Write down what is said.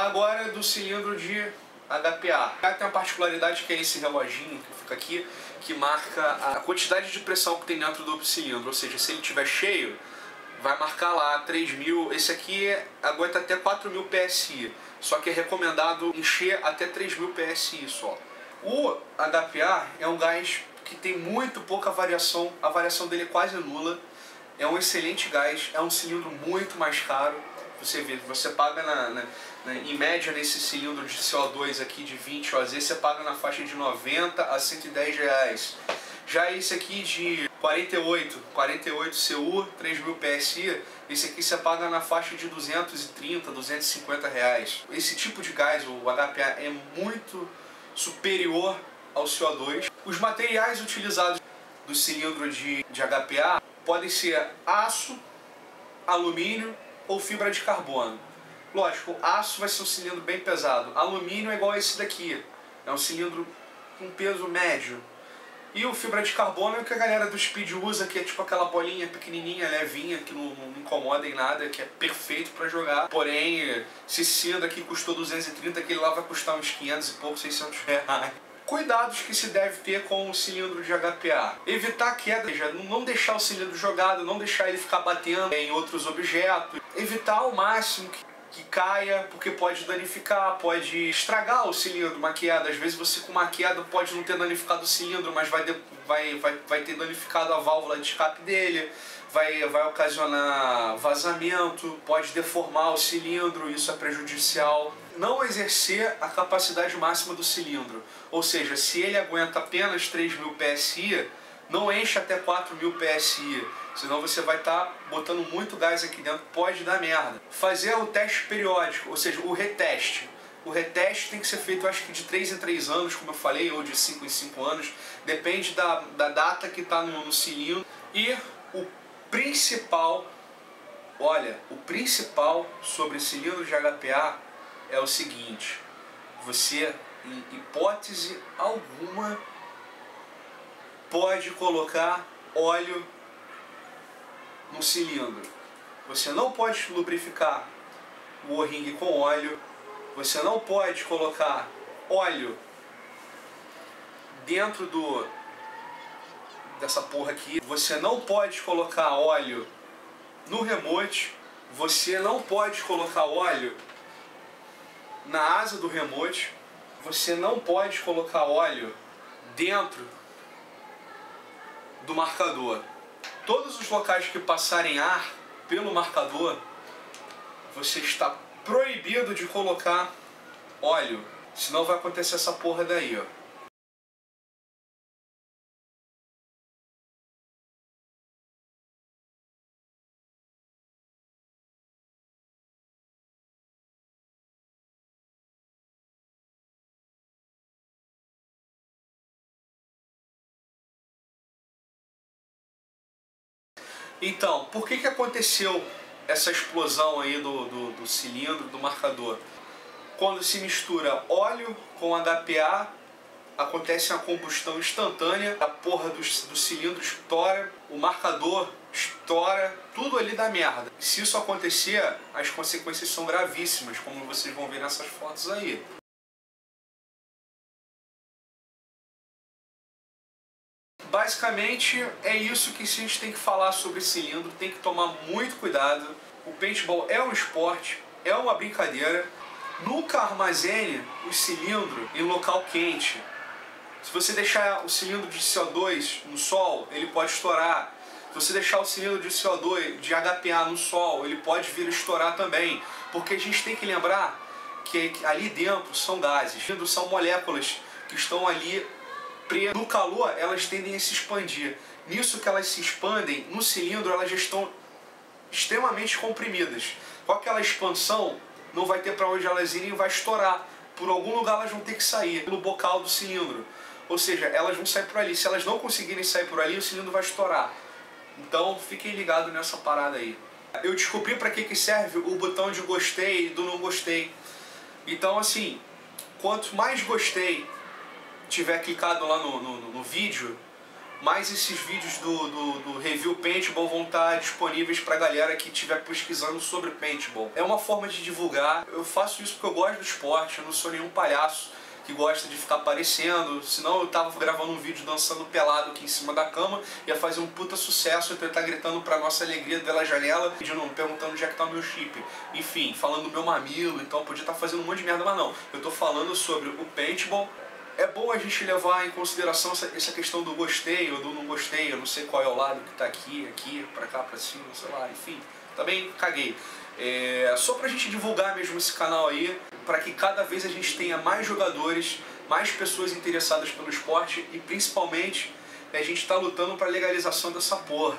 falar agora do cilindro de HPA. Tem uma particularidade que é esse reloginho que fica aqui, que marca a quantidade de pressão que tem dentro do cilindro, ou seja, se ele estiver cheio, vai marcar lá 3.000, esse aqui aguenta até 4.000 PSI, só que é recomendado encher até 3.000 PSI só. O HPA é um gás que tem muito pouca variação, a variação dele é quase nula, é um excelente gás, é um cilindro muito mais caro, você vê, você paga na, na, na, em média nesse cilindro de CO2 aqui de 20 OZ, você paga na faixa de 90 a 110 reais. Já esse aqui de 48, 48 CU, 3000 PSI, esse aqui você paga na faixa de 230, 250 reais. Esse tipo de gás, o HPA, é muito superior ao CO2. Os materiais utilizados do cilindro de, de HPA podem ser aço, alumínio ou fibra de carbono. Lógico, aço vai ser um cilindro bem pesado. Alumínio é igual a esse daqui. É um cilindro com peso médio. E o fibra de carbono é o que a galera do Speed usa, que é tipo aquela bolinha pequenininha, levinha, que não, não incomoda em nada, que é perfeito para jogar. Porém, se esse cilindro aqui custou 230, aquele lá vai custar uns 500 e pouco, 600 reais. Cuidados que se deve ter com o cilindro de HPA. Evitar queda, ou seja, não deixar o cilindro jogado, não deixar ele ficar batendo em outros objetos. Evitar ao máximo que que caia, porque pode danificar, pode estragar o cilindro, uma queda. Às vezes você com uma queda pode não ter danificado o cilindro, mas vai, de, vai, vai, vai ter danificado a válvula de escape dele, vai, vai ocasionar vazamento, pode deformar o cilindro, isso é prejudicial. Não exercer a capacidade máxima do cilindro, ou seja, se ele aguenta apenas 3.000 PSI, não enche até 4.000 PSI Senão você vai estar tá botando muito gás aqui dentro, pode dar merda. Fazer o teste periódico, ou seja, o reteste. O reteste tem que ser feito acho que de 3 em 3 anos, como eu falei, ou de 5 em 5 anos. Depende da, da data que está no, no cilindro. E o principal, olha, o principal sobre cilindro de HPA é o seguinte. Você, em hipótese alguma, pode colocar óleo no cilindro. Você não pode lubrificar o O-ring com óleo. Você não pode colocar óleo dentro do dessa porra aqui. Você não pode colocar óleo no remote. Você não pode colocar óleo na asa do remote. Você não pode colocar óleo dentro do marcador todos os locais que passarem ar pelo marcador, você está proibido de colocar óleo, senão vai acontecer essa porra daí, ó. Então, por que, que aconteceu essa explosão aí do, do, do cilindro, do marcador? Quando se mistura óleo com HPA, acontece uma combustão instantânea, a porra do, do cilindro estoura, o marcador estoura, tudo ali dá merda. Se isso acontecer, as consequências são gravíssimas, como vocês vão ver nessas fotos aí. Basicamente é isso que a gente tem que falar sobre cilindro, tem que tomar muito cuidado. O paintball é um esporte, é uma brincadeira. Nunca armazene o cilindro em local quente. Se você deixar o cilindro de CO2 no sol, ele pode estourar. Se você deixar o cilindro de CO2 de HPA no sol, ele pode vir a estourar também. Porque a gente tem que lembrar que ali dentro são gases, são moléculas que estão ali no calor, elas tendem a se expandir. Nisso que elas se expandem, no cilindro elas já estão extremamente comprimidas. Com aquela expansão, não vai ter para onde elas irem e vai estourar. Por algum lugar elas vão ter que sair, pelo bocal do cilindro. Ou seja, elas vão sair por ali. Se elas não conseguirem sair por ali, o cilindro vai estourar. Então fiquem ligados nessa parada aí. Eu descobri para que, que serve o botão de gostei e do não gostei. Então assim, quanto mais gostei tiver clicado lá no, no, no vídeo, mais esses vídeos do, do, do review paintball vão estar disponíveis pra galera que estiver pesquisando sobre paintball. É uma forma de divulgar, eu faço isso porque eu gosto do esporte, eu não sou nenhum palhaço que gosta de ficar aparecendo, senão eu tava gravando um vídeo dançando pelado aqui em cima da cama, ia fazer um puta sucesso, eu ia estar gritando pra nossa alegria pela janela, pedindo, perguntando onde é que tá o meu chip. Enfim, falando do meu mamilo, então podia estar fazendo um monte de merda, mas não. Eu tô falando sobre o paintball, é bom a gente levar em consideração essa, essa questão do gostei ou do não gostei, eu não sei qual é o lado que tá aqui, aqui, pra cá, pra cima, sei lá, enfim. Também caguei. É, só pra gente divulgar mesmo esse canal aí, para que cada vez a gente tenha mais jogadores, mais pessoas interessadas pelo esporte e principalmente a gente tá lutando pra legalização dessa porra.